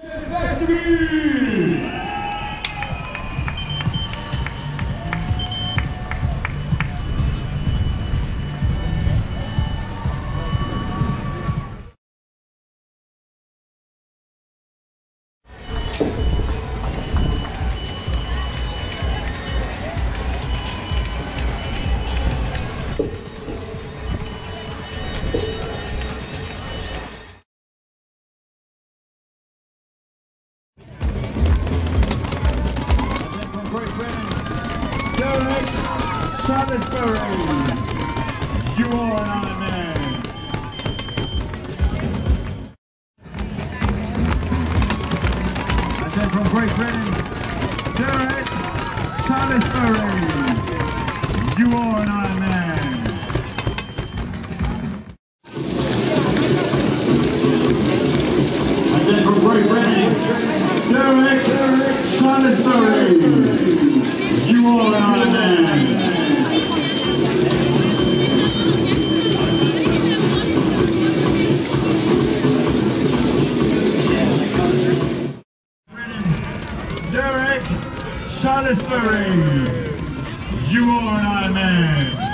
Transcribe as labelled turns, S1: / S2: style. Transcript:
S1: Ele vai subir! Derek Salisbury. You are an Ironman. And then from Great Britain, Derek Salisbury. You are an Ironman. Salisbury. You are an Ironman.